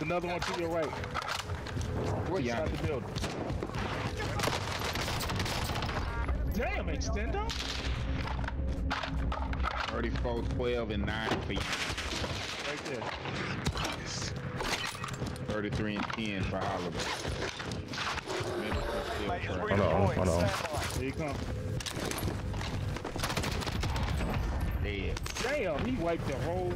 Another one to your right. Right Inside the building. Damn, extendo. 34, 12, and 9 for you. Right there. 33 and 10 for Oliver. Hold on, hold on. Here. There you come. Dead. Damn, he wiped the whole